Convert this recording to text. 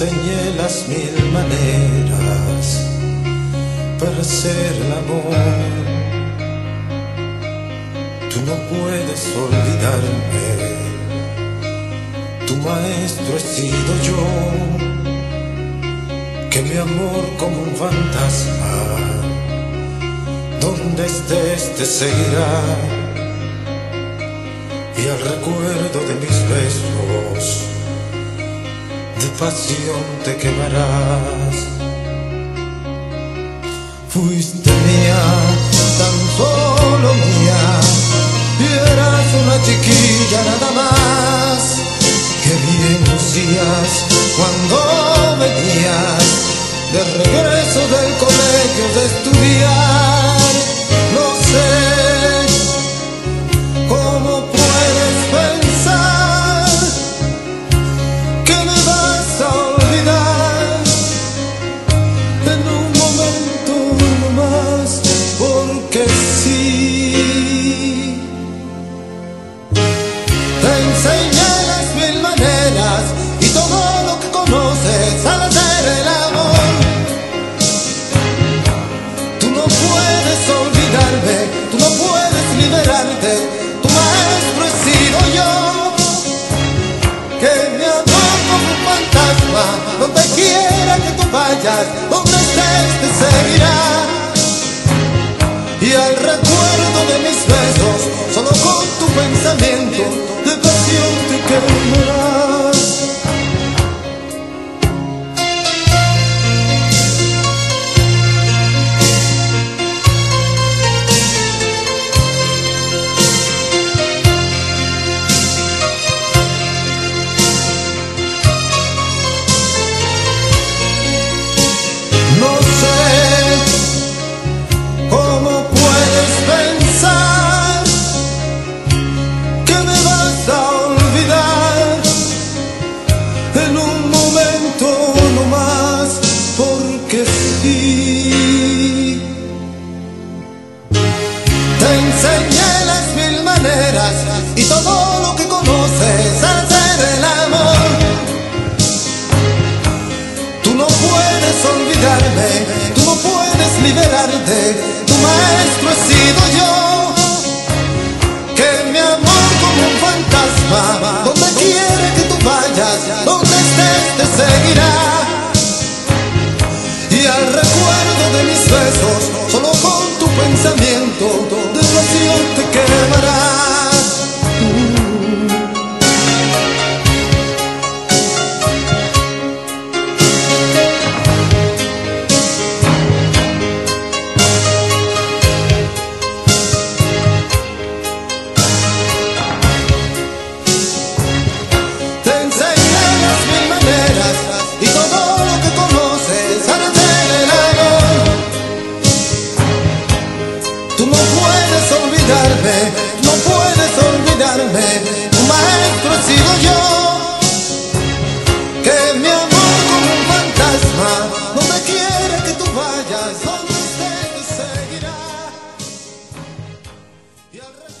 enseñé las mil maneras para hacer el amor. Tú no puedes olvidarme, tu maestro he sido yo, que mi amor como un fantasma, donde estés te seguirá. Y al recuerdo de mis besos, pasión te quemarás. Fuiste mía, tan solo mía, y eras una chiquilla nada más. Que y todo lo que conoces hacer el amor. Tú no puedes olvidarme, tú no puedes liberarte, tu maestro he sido yo, que mi amor como un fantasma. y al resto